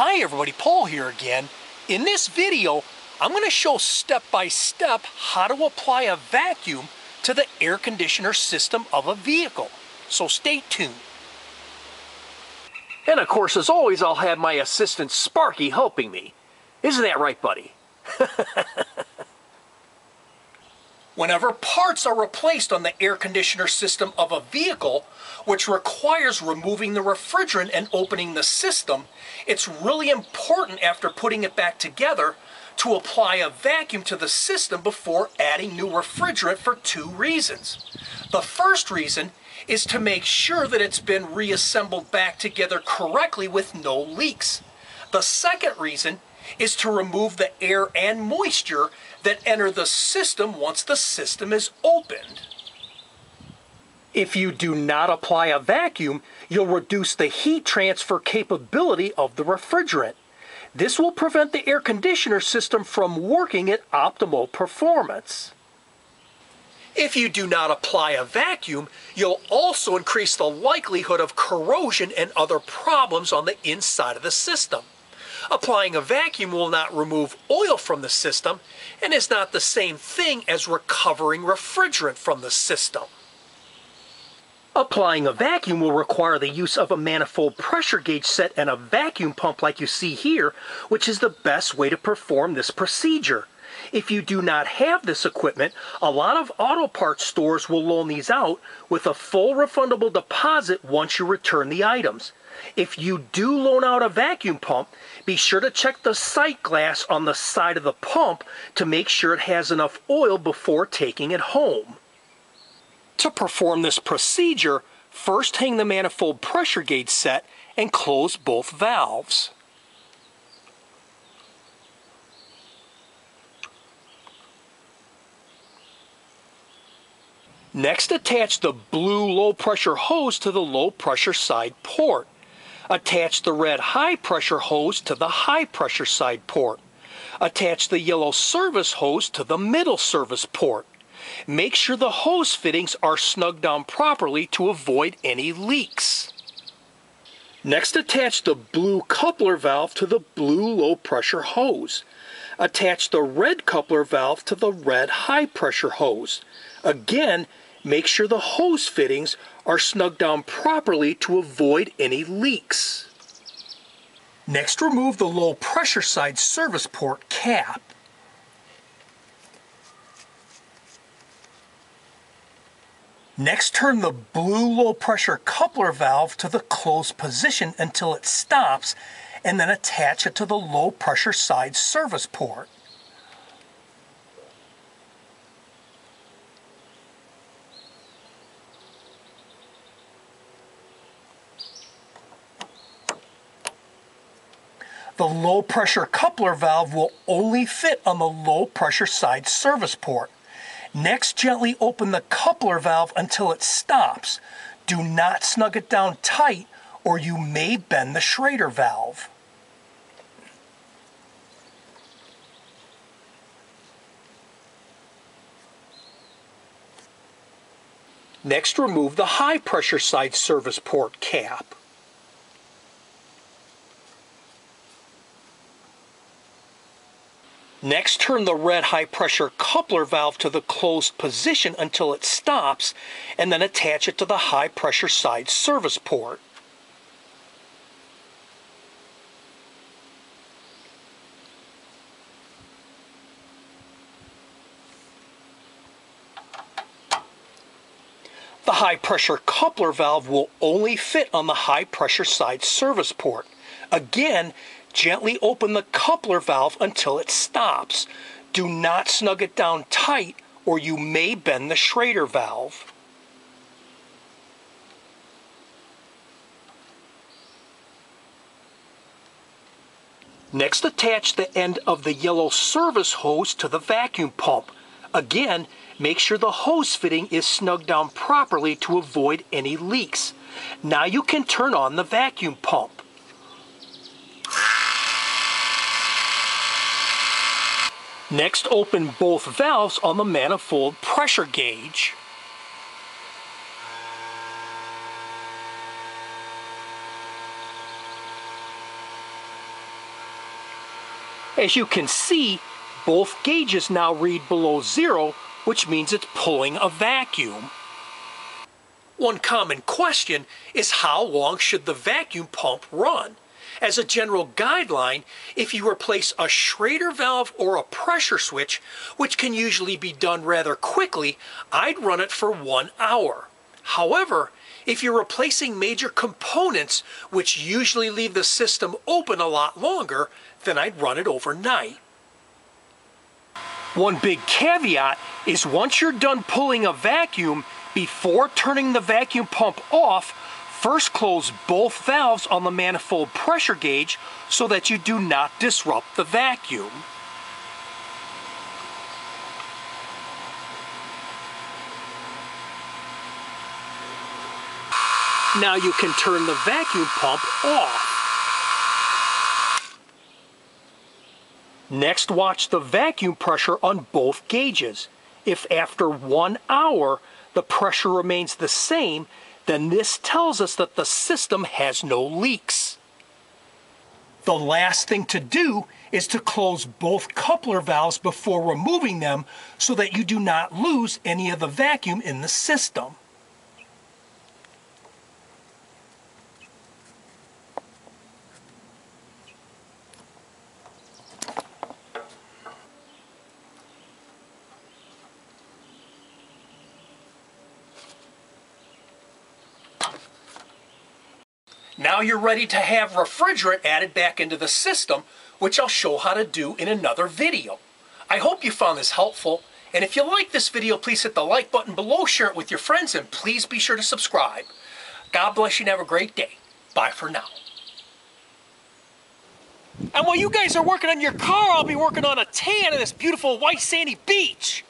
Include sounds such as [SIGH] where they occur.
Hi everybody, Paul here again. In this video, I'm going to show step by step how to apply a vacuum to the air conditioner system of a vehicle. So stay tuned. And of course, as always, I'll have my assistant Sparky helping me. Isn't that right, buddy? [LAUGHS] Whenever parts are replaced on the air conditioner system of a vehicle, which requires removing the refrigerant and opening the system, it's really important after putting it back together to apply a vacuum to the system before adding new refrigerant for two reasons. The first reason is to make sure that it's been reassembled back together correctly with no leaks. The second reason is to remove the air and moisture that enter the system once the system is opened. If you do not apply a vacuum, you'll reduce the heat transfer capability of the refrigerant. This will prevent the air conditioner system from working at optimal performance. If you do not apply a vacuum, you'll also increase the likelihood of corrosion and other problems on the inside of the system. Applying a vacuum will not remove oil from the system and is not the same thing as recovering refrigerant from the system. Applying a vacuum will require the use of a manifold pressure gauge set and a vacuum pump like you see here, which is the best way to perform this procedure. If you do not have this equipment, a lot of auto parts stores will loan these out with a full refundable deposit once you return the items. If you do loan out a vacuum pump, be sure to check the sight glass on the side of the pump to make sure it has enough oil before taking it home. To perform this procedure, first hang the manifold pressure gauge set and close both valves. Next, attach the blue low pressure hose to the low pressure side port. Attach the red high pressure hose to the high pressure side port. Attach the yellow service hose to the middle service port. Make sure the hose fittings are snugged down properly to avoid any leaks. Next, attach the blue coupler valve to the blue low pressure hose. Attach the red coupler valve to the red high pressure hose. Again, make sure the hose fittings are snugged down properly to avoid any leaks. Next, remove the low pressure side service port cap. Next, turn the blue low pressure coupler valve to the closed position until it stops and then attach it to the low pressure side service port. The low pressure coupler valve will only fit on the low pressure side service port. Next, gently open the coupler valve until it stops. Do not snug it down tight or you may bend the Schrader valve. Next, remove the high pressure side service port cap. Next, turn the red high pressure coupler valve to the closed position until it stops, and then attach it to the high pressure side service port. The high pressure coupler valve will only fit on the high pressure side service port. Again, Gently open the coupler valve until it stops. Do not snug it down tight or you may bend the Schrader valve. Next, attach the end of the yellow service hose to the vacuum pump. Again, make sure the hose fitting is snugged down properly to avoid any leaks. Now you can turn on the vacuum pump. Next, open both valves on the manifold pressure gauge. As you can see, both gauges now read below zero, which means it's pulling a vacuum. One common question is how long should the vacuum pump run? As a general guideline, if you replace a Schrader valve or a pressure switch, which can usually be done rather quickly, I'd run it for one hour. However, if you're replacing major components, which usually leave the system open a lot longer, then I'd run it overnight. One big caveat is once you're done pulling a vacuum, before turning the vacuum pump off, first close both valves on the manifold pressure gauge so that you do not disrupt the vacuum. Now you can turn the vacuum pump off. Next, watch the vacuum pressure on both gauges. If after one hour the pressure remains the same, then this tells us that the system has no leaks. The last thing to do is to close both coupler valves before removing them so that you do not lose any of the vacuum in the system. Now you're ready to have refrigerant added back into the system, which I'll show how to do in another video. I hope you found this helpful, and if you like this video, please hit the like button below, share it with your friends, and please be sure to subscribe. God bless you and have a great day. Bye for now. And while you guys are working on your car, I'll be working on a tan of this beautiful white sandy beach.